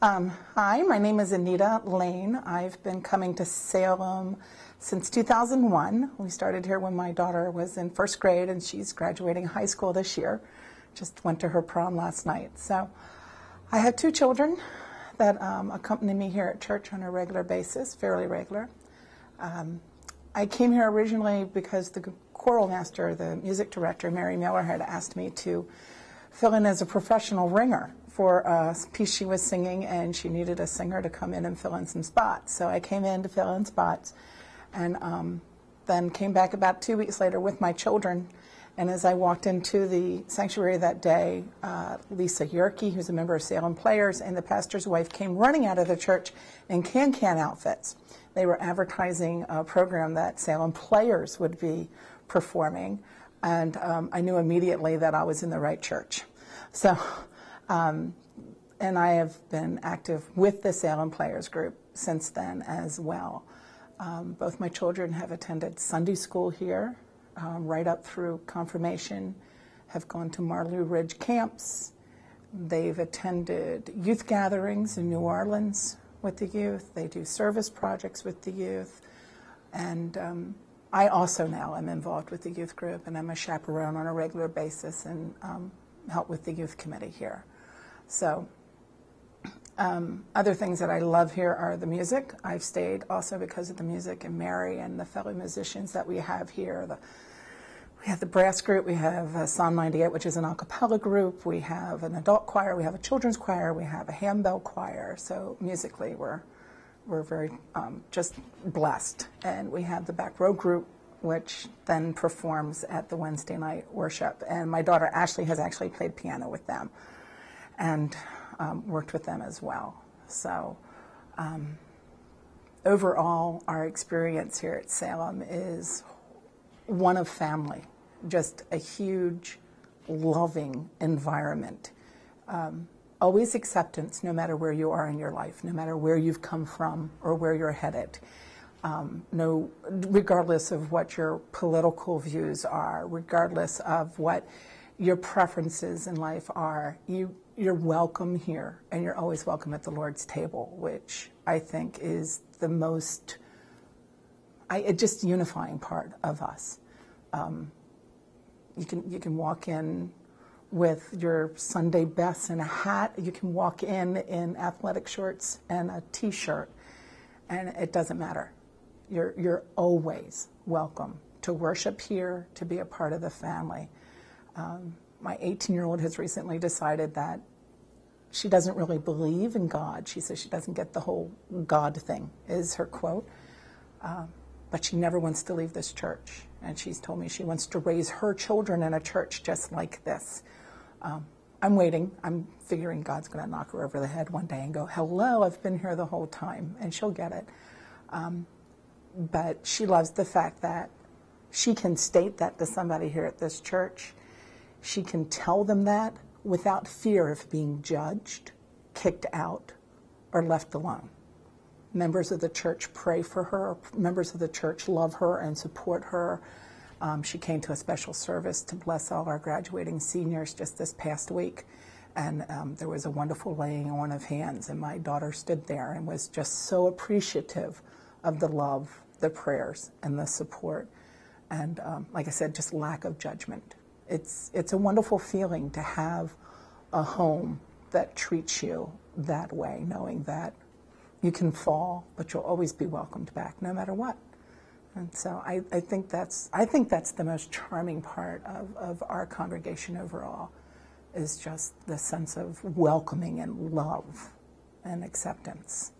Um, hi, my name is Anita Lane. I've been coming to Salem since 2001. We started here when my daughter was in first grade and she's graduating high school this year. Just went to her prom last night. So I have two children that um, accompany me here at church on a regular basis, fairly regular. Um, I came here originally because the choral master, the music director, Mary Miller, had asked me to fill in as a professional ringer for a piece she was singing, and she needed a singer to come in and fill in some spots. So I came in to fill in spots, and um, then came back about two weeks later with my children. And as I walked into the sanctuary that day, uh, Lisa Yerke, who's a member of Salem Players, and the pastor's wife came running out of the church in can-can outfits. They were advertising a program that Salem Players would be performing, and um, I knew immediately that I was in the right church. So um, and I have been active with the Salem Players Group since then as well. Um, both my children have attended Sunday school here, um, right up through confirmation, have gone to Mar-Lu Ridge camps. They've attended youth gatherings in New Orleans with the youth. They do service projects with the youth. And um, I also now am involved with the youth group, and I'm a chaperone on a regular basis and um, help with the youth committee here. So um, other things that I love here are the music. I've stayed also because of the music and Mary and the fellow musicians that we have here. The, we have the brass group, we have uh, Psalm 98, which is an a cappella group, we have an adult choir, we have a children's choir, we have a handbell choir. So musically, we're, we're very um, just blessed. And we have the back row group, which then performs at the Wednesday night worship. And my daughter Ashley has actually played piano with them and um, worked with them as well. So um, overall, our experience here at Salem is one of family, just a huge, loving environment. Um, always acceptance, no matter where you are in your life, no matter where you've come from or where you're headed. Um, no, regardless of what your political views are, regardless of what your preferences in life are, you you're welcome here, and you're always welcome at the Lord's table, which I think is the most, I, just unifying part of us. Um, you can you can walk in with your Sunday best and a hat. You can walk in in athletic shorts and a T-shirt, and it doesn't matter. You're you're always welcome to worship here, to be a part of the family. Um, my 18 year old has recently decided that she doesn't really believe in God. She says she doesn't get the whole God thing, is her quote. Um, but she never wants to leave this church. And she's told me she wants to raise her children in a church just like this. Um, I'm waiting. I'm figuring God's going to knock her over the head one day and go, Hello, I've been here the whole time. And she'll get it. Um, but she loves the fact that she can state that to somebody here at this church she can tell them that without fear of being judged, kicked out, or left alone. Members of the church pray for her. Members of the church love her and support her. Um, she came to a special service to bless all our graduating seniors just this past week. And um, there was a wonderful laying on of hands. And my daughter stood there and was just so appreciative of the love, the prayers, and the support. And um, like I said, just lack of judgment it's, it's a wonderful feeling to have a home that treats you that way, knowing that you can fall, but you'll always be welcomed back no matter what. And so I, I think that's I think that's the most charming part of, of our congregation overall is just the sense of welcoming and love and acceptance.